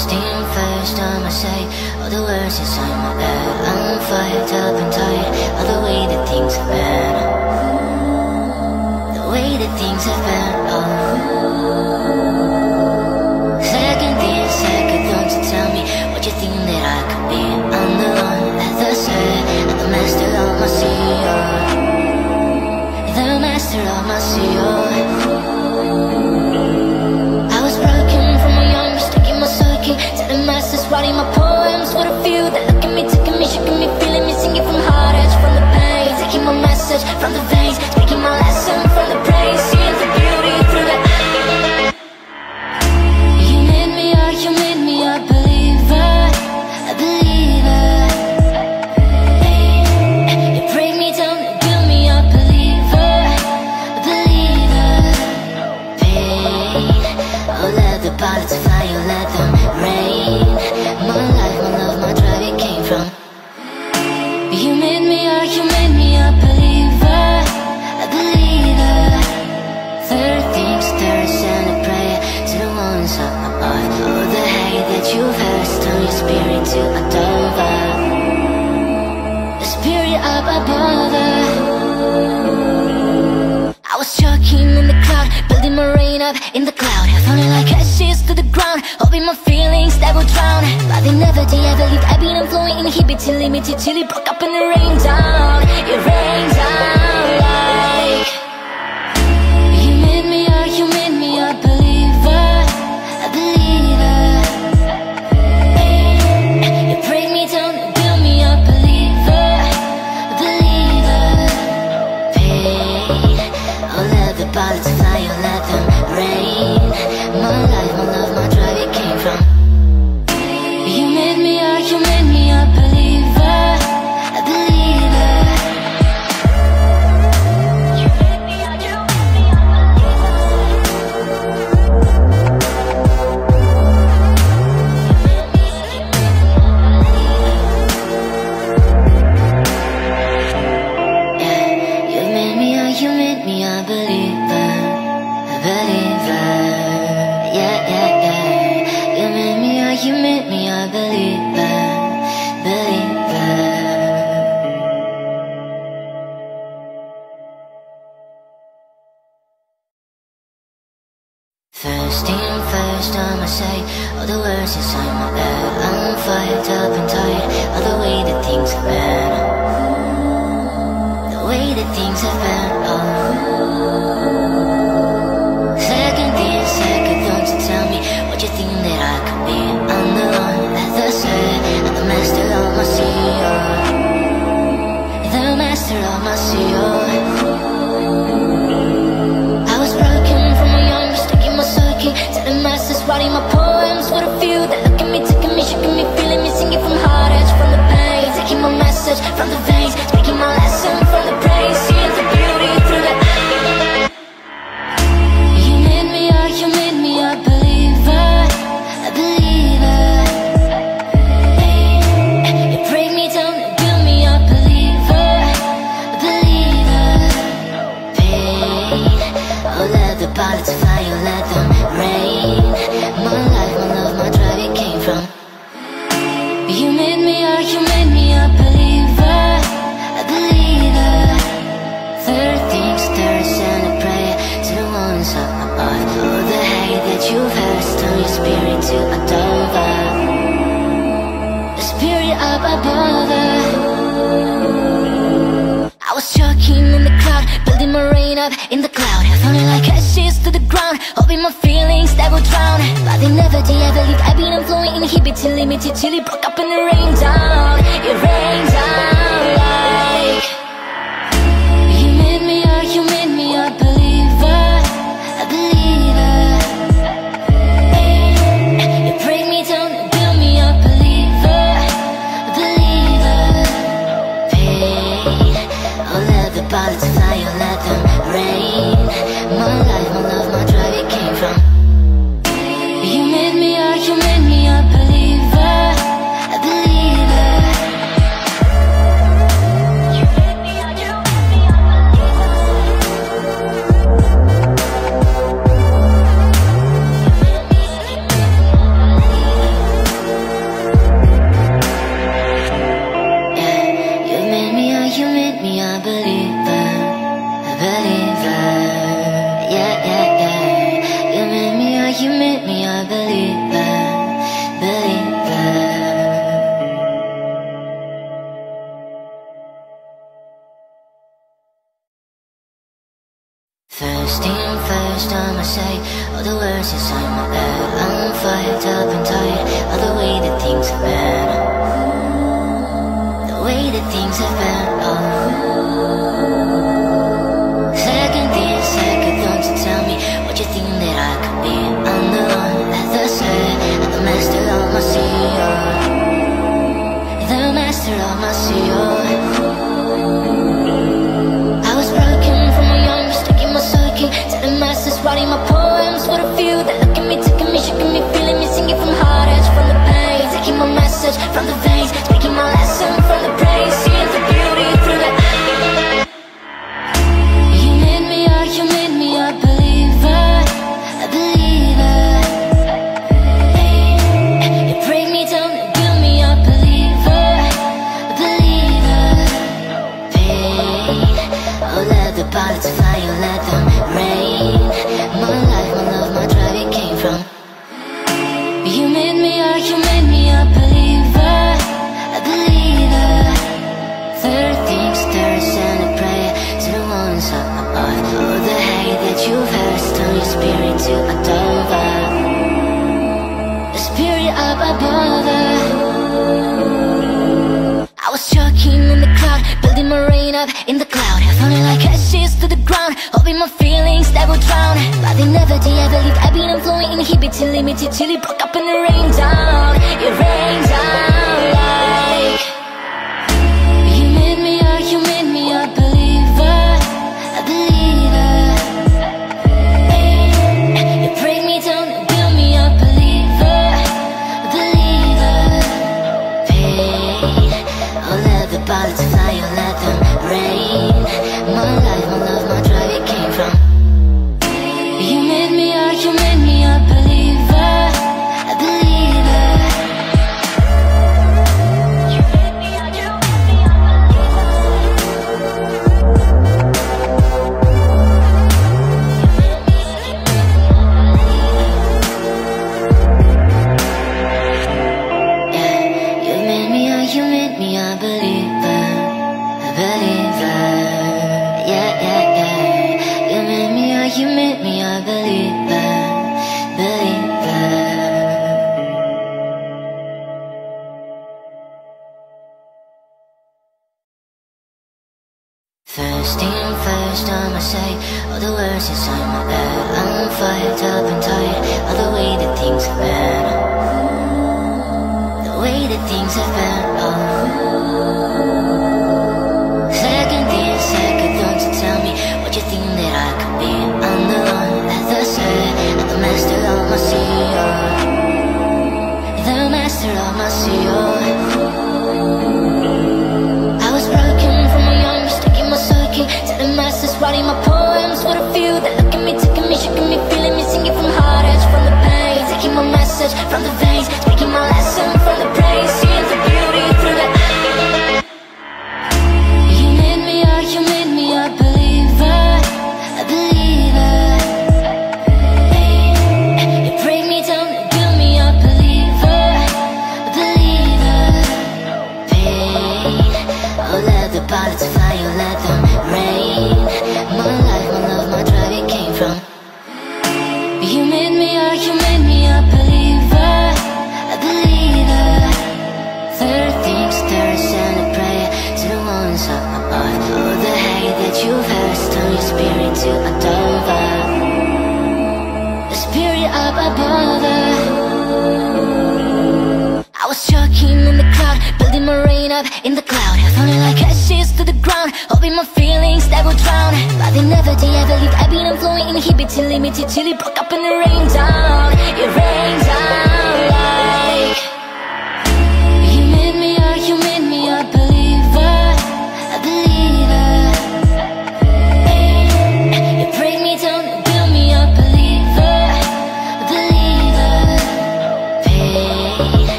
steam first time I say All the words inside my head. I'm fired up and tired All the way that things have been. The way that things have been oh. Second thing, second thoughts to tell me What you think that I could be. I'm the one at the set I'm the master of my sea The master of my sea Writing my poems for a few that look at me, taking me, shaking me, feeling me, singing from heart edge, from the pain, taking my message from the veins, speaking my lesson from the pain. I never did ever leave. I've been flowing inhibited, limited till it broke up and it rained down It rained down you are The spirit up above I was choking in the crowd, Building my rain up in the cloud. Falling like ashes to the ground Hoping my feelings that will drown. But they never did ever leave. I've been flowing inhibited, limited Till it broke up in the rain down. It rained down. balance. Of made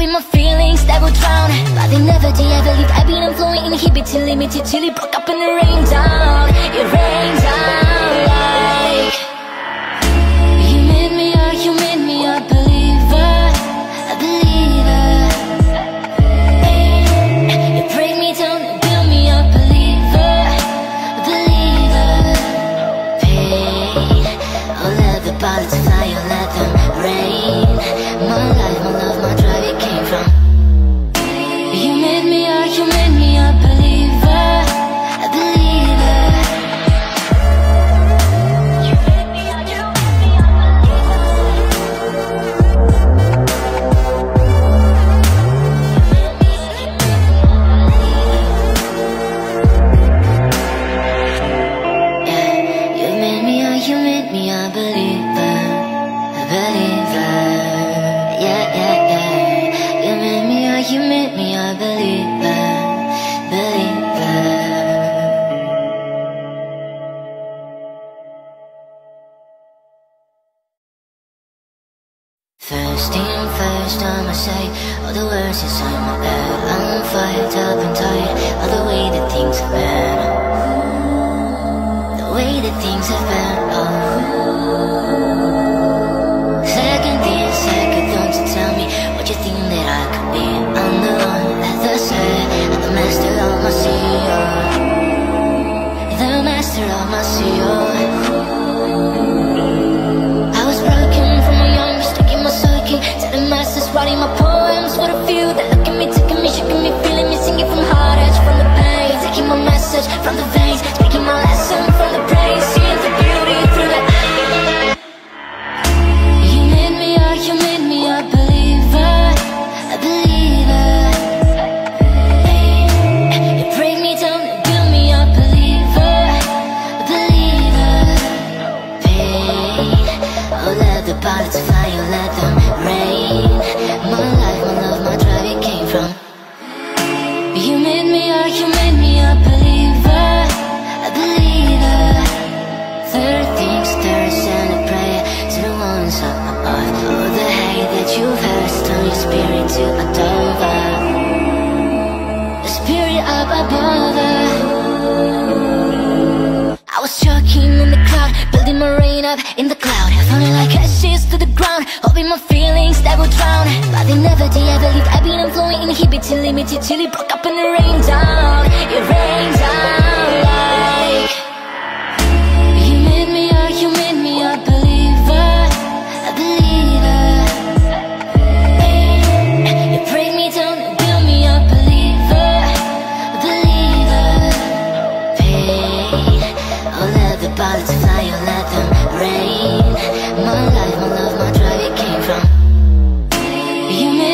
in my feelings that would drown. But they never, they ever leave I've been flowing, inhibited, limited Till it broke up and it rained down. It rained down.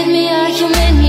me a human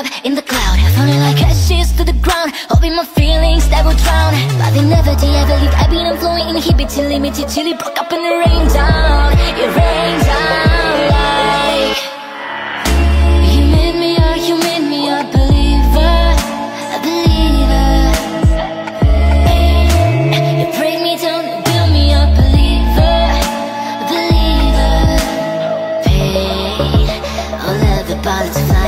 up in the cloud. Falling like ashes to the ground. Hoping my feelings that will drown. But they never did I believe I've been flowing Inhibited, limited till it broke up and it rained down. It rained down like You made me a, you made me a believer A believer. You break me down and build me a believer A believer. Pain, all of the butterflies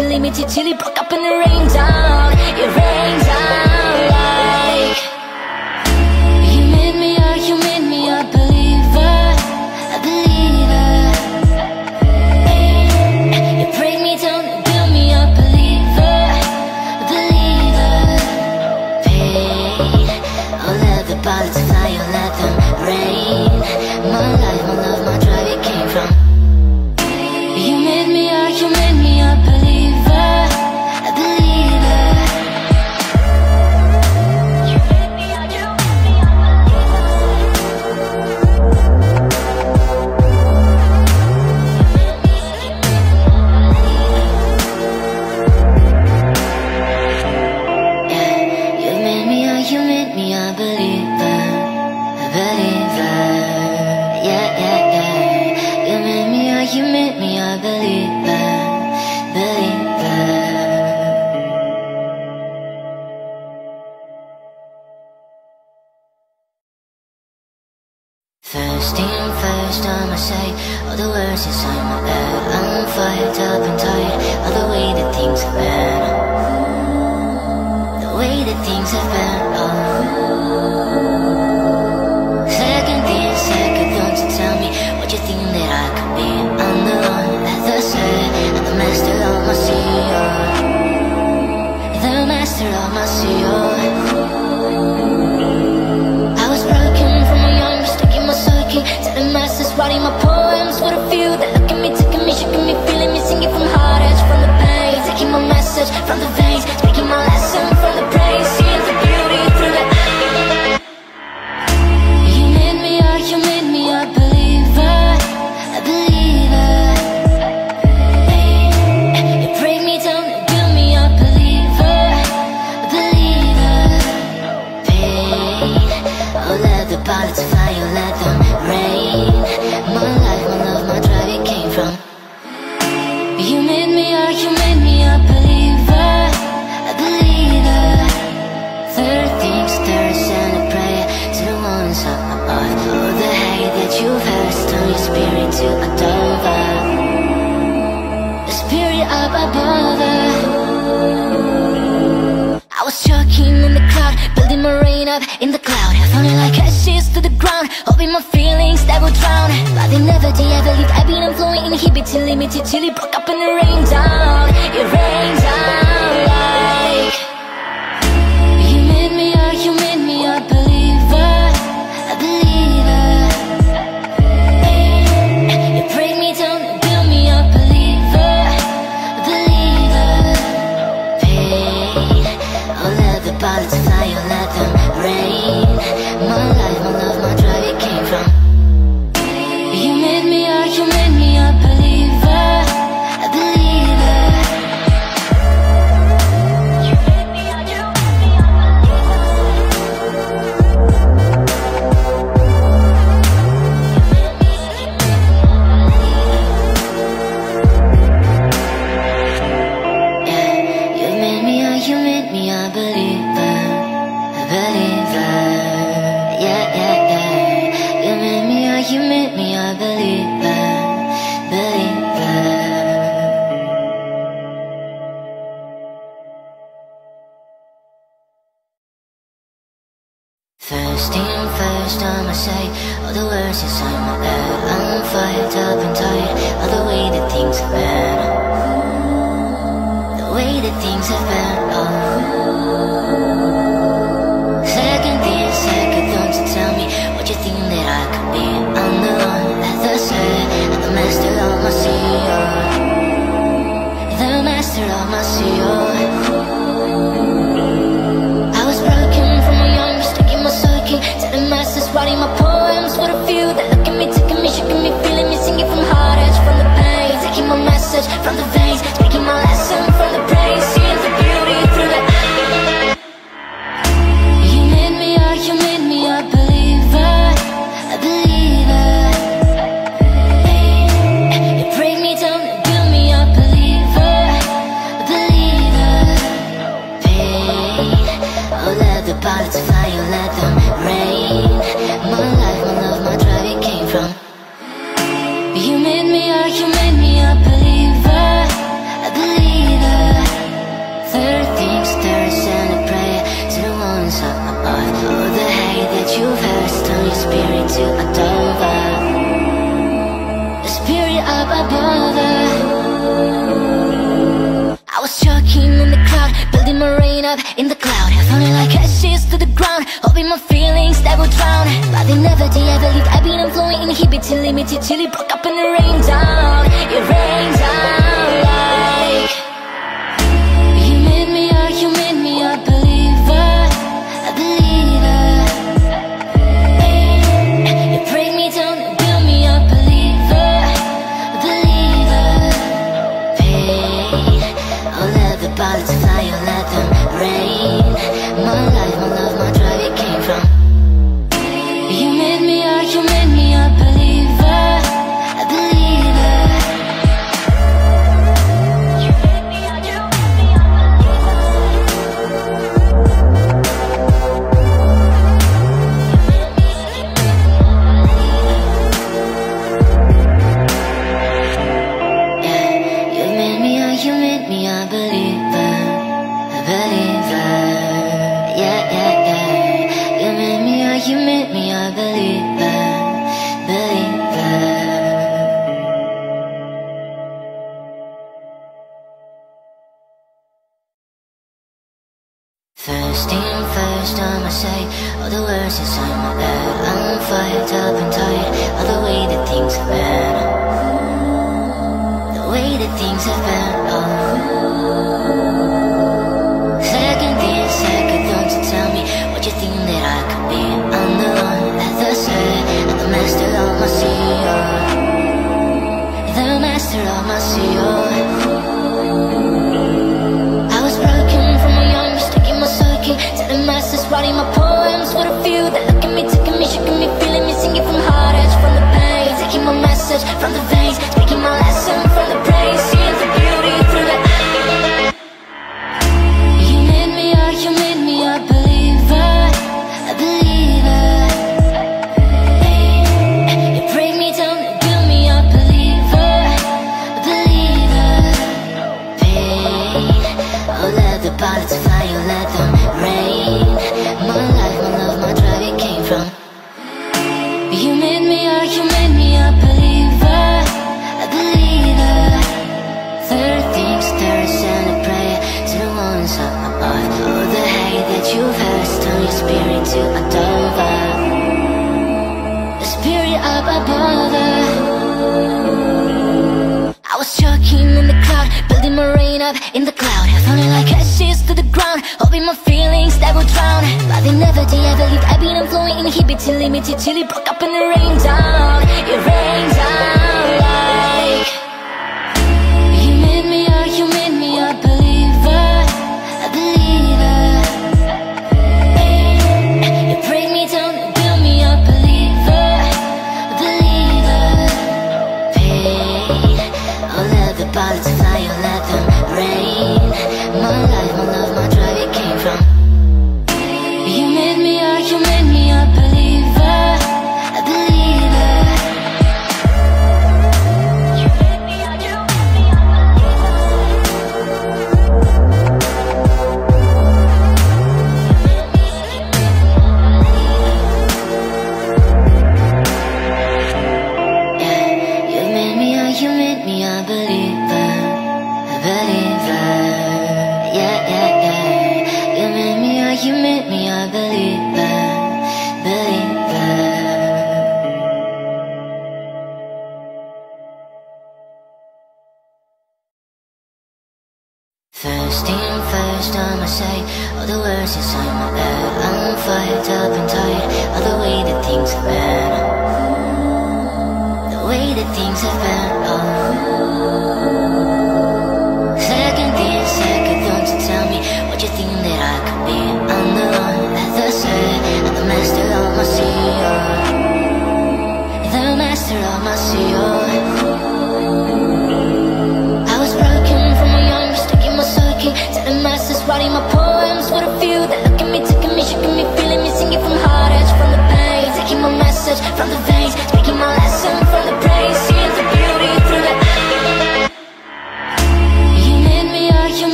inhibited, limited till it broke up things have been over Second thing, second thought to tell me What you think that I could be. I'm the one at the set I'm the master of my CEO The master of my CEO I was broken from a young mistake in my psyche the masses, writing my poems. For the few That look at me, taking me, shaking me, feeling me Singing from heart edge, from the pain. Taking my message from the veins Speaking my lesson from the brain in my feelings that would drown. But they never, they ever leave. I've been flowing, inhibited, limited Till it broke up and it rained down. It rained down. I was choking in the cloud, building my rain up in the cloud. Falling like ashes to the ground, hoping my feelings that would drown. But they never did, I believe I've been flowing, inhibited, limited Till it broke up and it rained down, it rained down.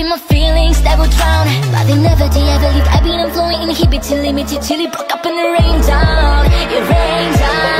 in my feelings that will drown. But in never I believe I've been flowing inhibited, limited Till it broke up and it rained down. It rained down.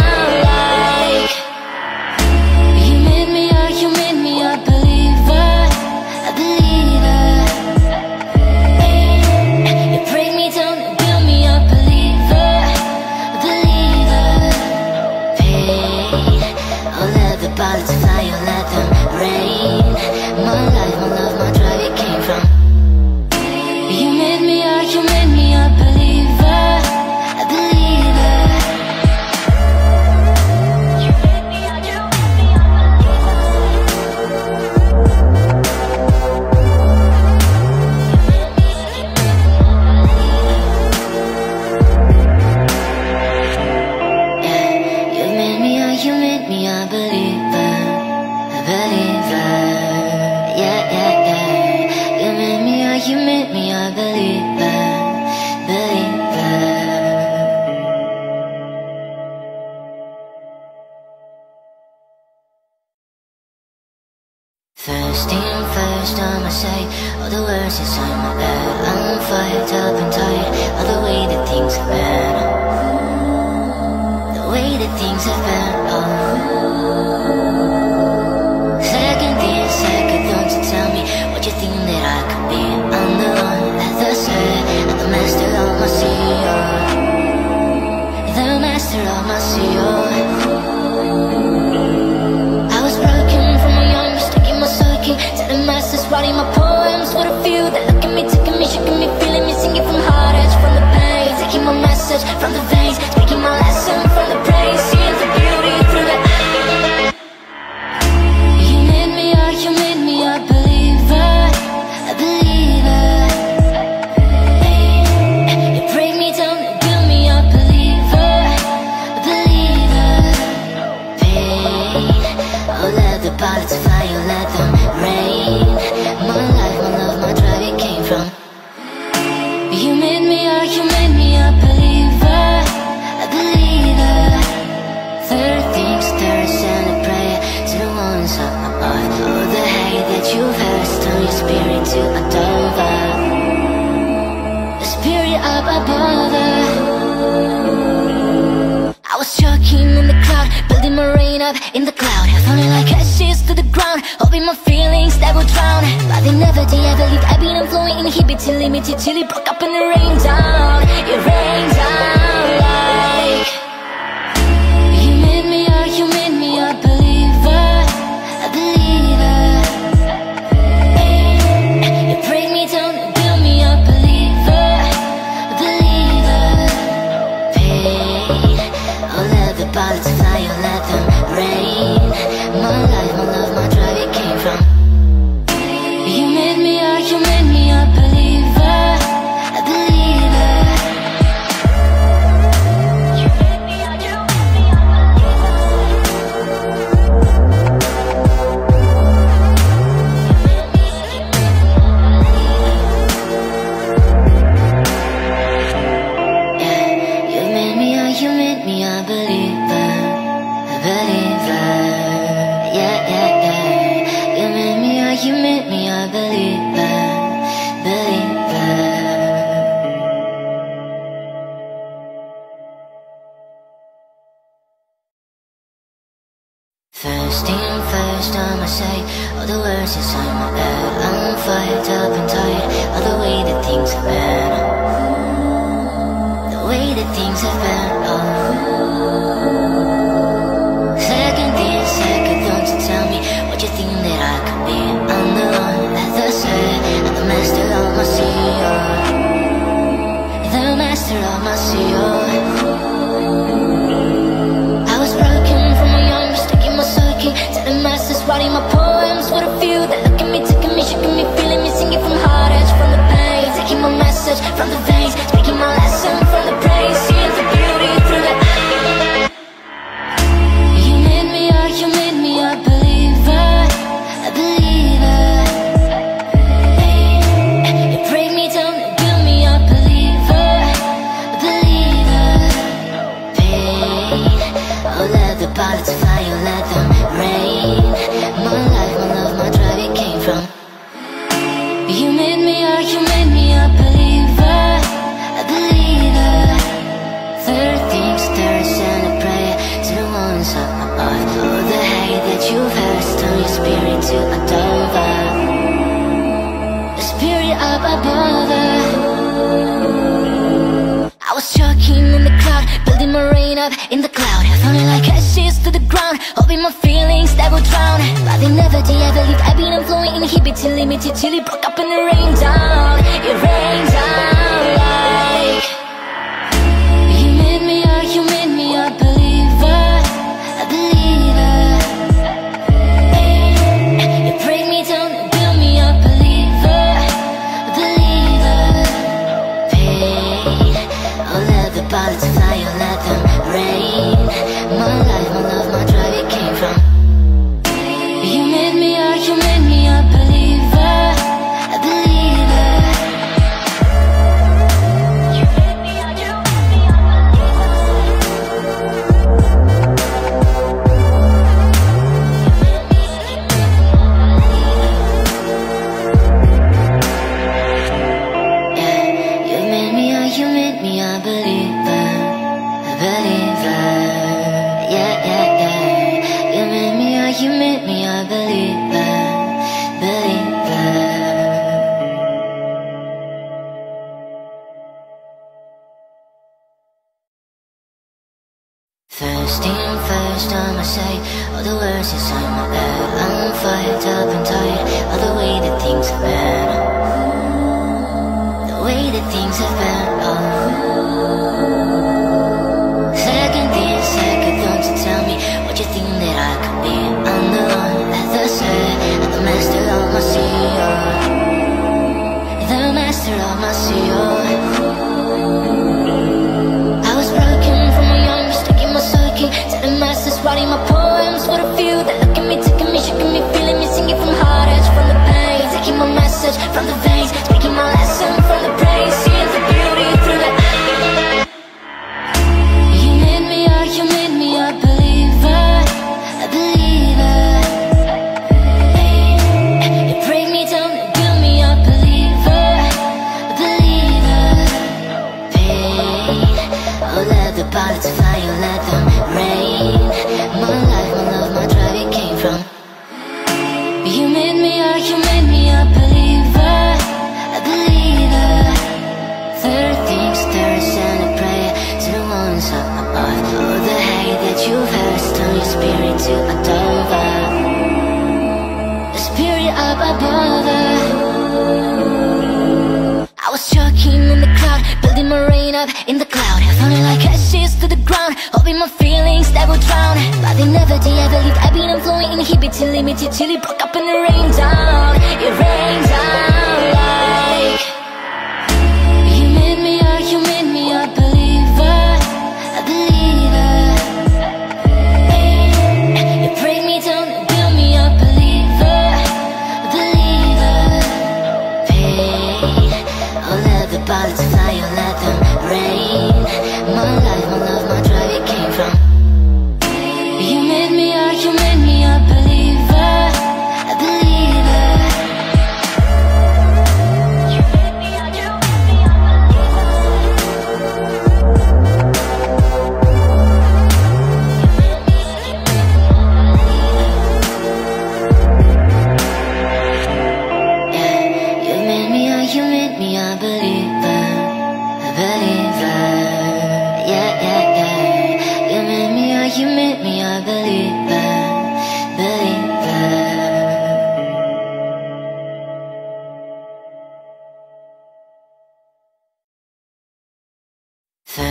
up in the cloud. Falling like ashes to the ground. Hoping my feelings that will drown. But they never did ever leave. I've been flowing inhibited, limited Till it broke up and it rained down. It rained down.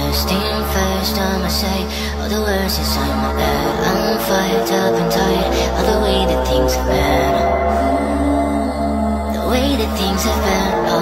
first thing first, I'ma say All the words inside my head I'm fired up and tired of the way that things have been. The way that things have been, oh.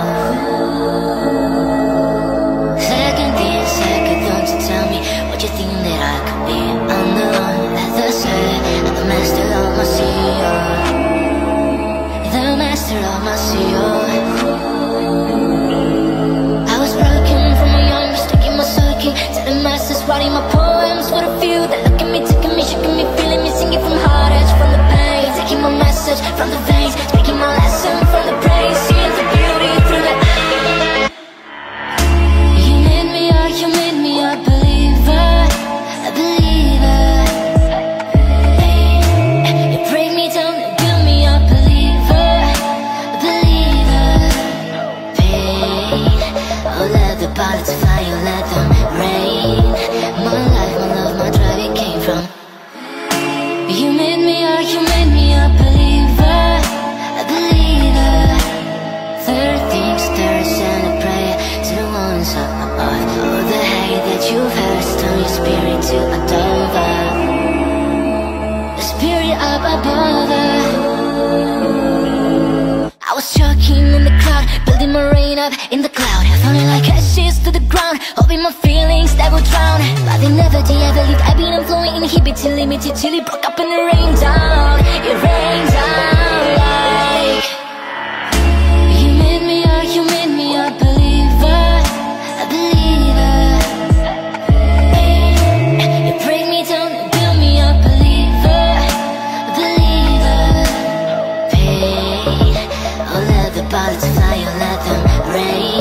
Writing my poems for the few that look at me, taking me, shaking me, feeling me, singing from heart edge, from the pain, taking my message from the veins, speaking my lesson from the praise, seeing the beauty through the. You made me a human. will drown. But they never, they ever leave. I've been flowing inhibited, limited Till it broke up and it rained down. It rained down like You made me a, you made me a believer A believer. You break me down, build me a believer A believer. Pain, oh let the bullets fly, oh let them rain.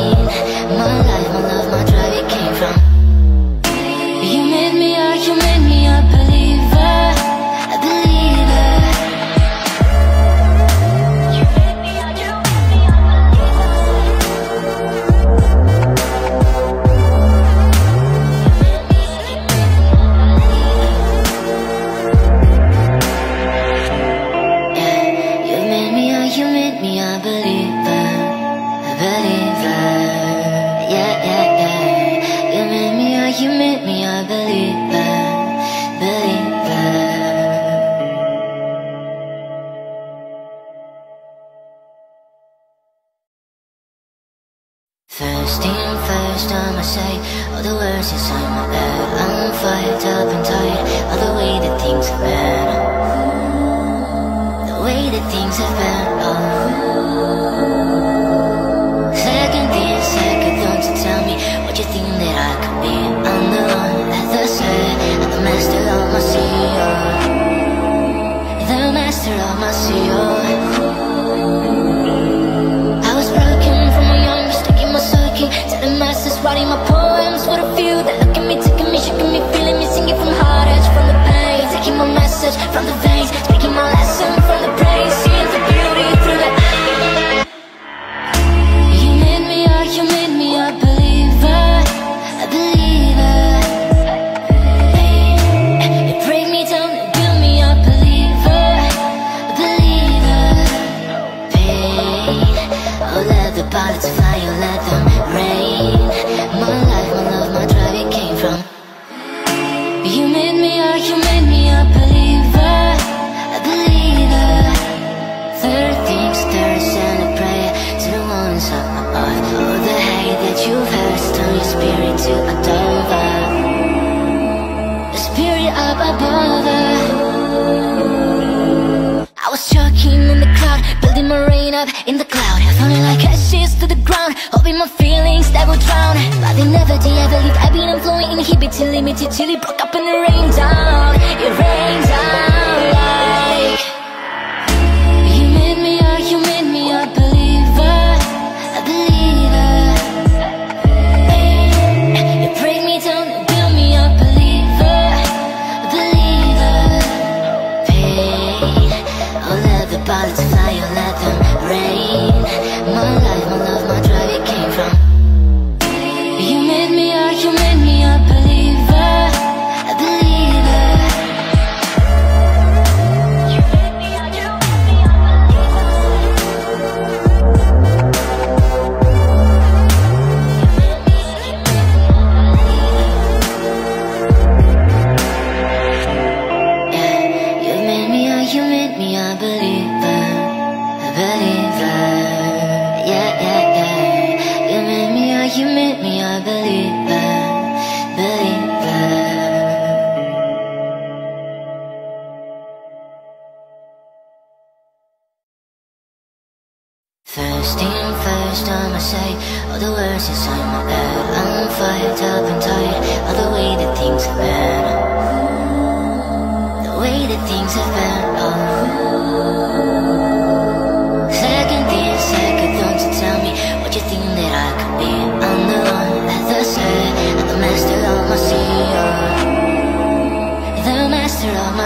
The spirit up above I was choking in the cloud Building my rain up in the cloud. Falling like ashes to the ground Hoping my feelings that will drown. But they never did I believe I've been flowing Inhibited, limited Till it broke up and it rained down. It rained down.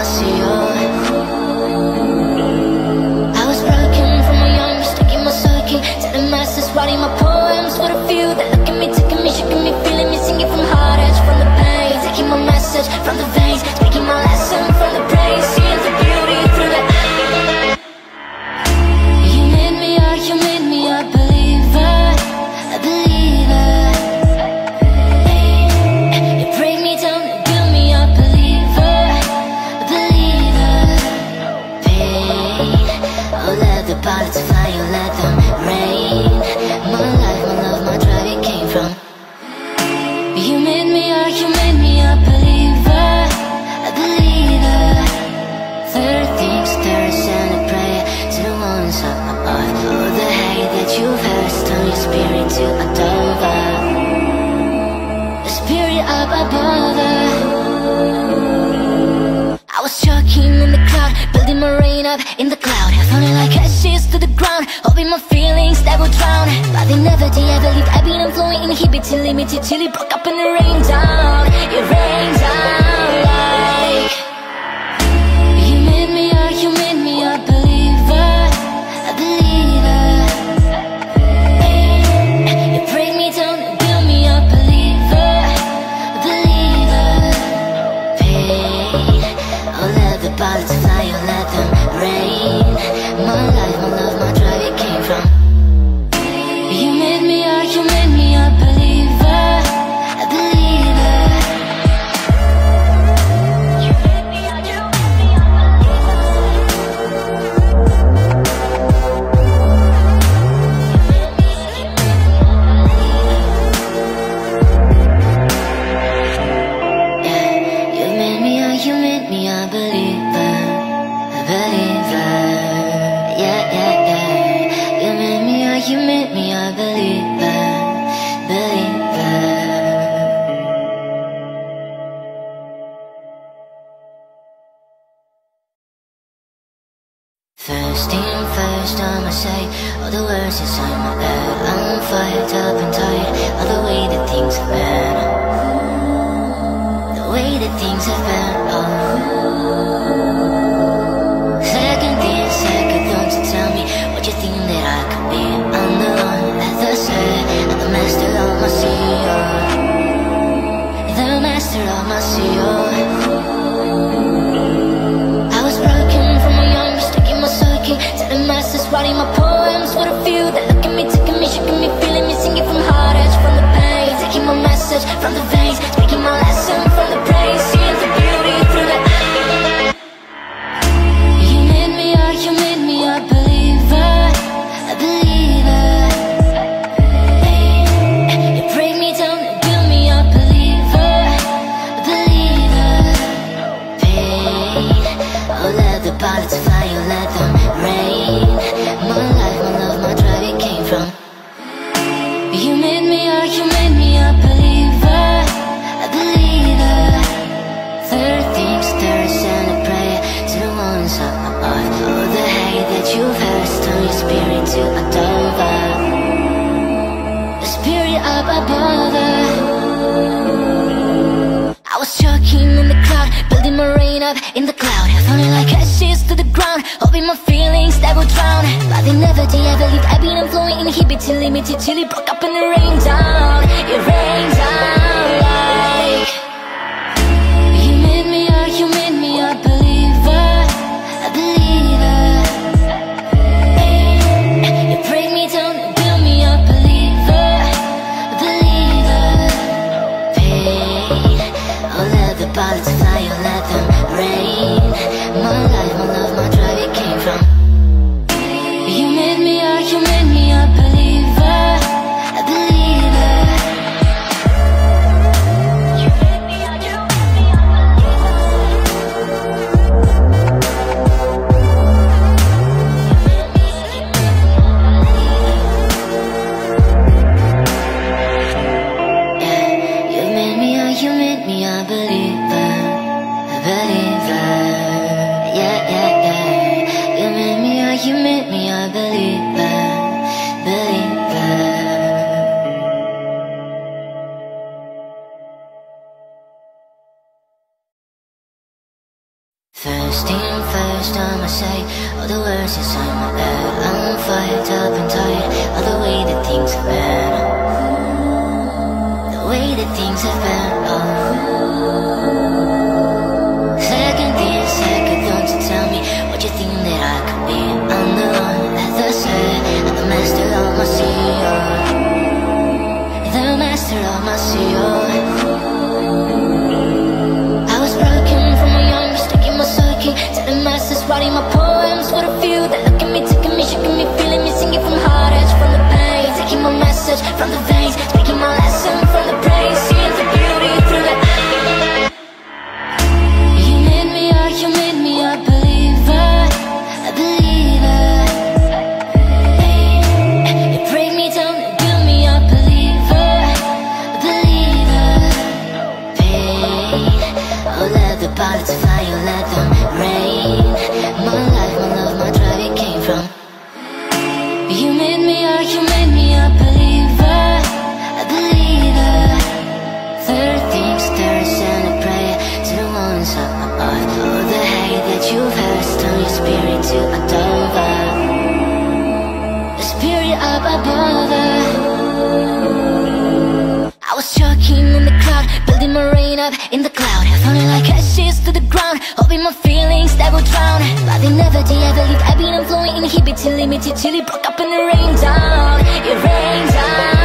vacío. They never, they ever leave I've been flowing, inhibited, limited Till it broke up in the rain down. It down. But they never, did. ever leave. I've been flowing inhibited, limited Till it broke up and it rained down. It rained down.